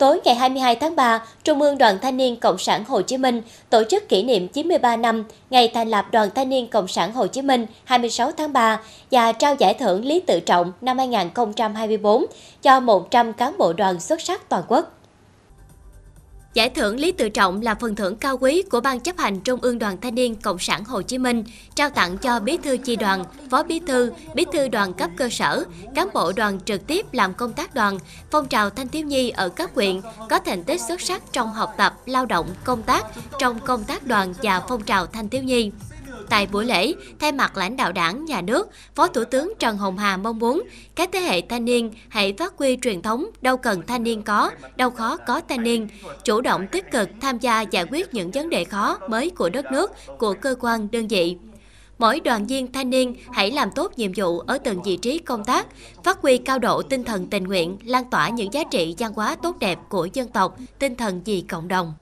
Tối ngày 22 tháng 3, Trung ương Đoàn Thanh niên Cộng sản Hồ Chí Minh tổ chức kỷ niệm 93 năm ngày thành lập Đoàn Thanh niên Cộng sản Hồ Chí Minh 26 tháng 3 và trao giải thưởng Lý Tự Trọng năm 2024 cho 100 cán bộ đoàn xuất sắc toàn quốc. Giải thưởng Lý Tự Trọng là phần thưởng cao quý của Ban chấp hành Trung ương Đoàn Thanh niên Cộng sản Hồ Chí Minh, trao tặng cho Bí thư chi đoàn, Phó Bí thư, Bí thư đoàn cấp cơ sở, cán bộ đoàn trực tiếp làm công tác đoàn, phong trào thanh thiếu nhi ở các huyện có thành tích xuất sắc trong học tập, lao động, công tác, trong công tác đoàn và phong trào thanh thiếu nhi. Tại buổi lễ, thay mặt lãnh đạo đảng, nhà nước, Phó Thủ tướng Trần Hồng Hà mong muốn các thế hệ thanh niên hãy phát huy truyền thống đâu cần thanh niên có, đâu khó có thanh niên, chủ động tích cực tham gia giải quyết những vấn đề khó mới của đất nước, của cơ quan, đơn vị. Mỗi đoàn viên thanh niên hãy làm tốt nhiệm vụ ở từng vị trí công tác, phát huy cao độ tinh thần tình nguyện, lan tỏa những giá trị văn hóa tốt đẹp của dân tộc, tinh thần vì cộng đồng.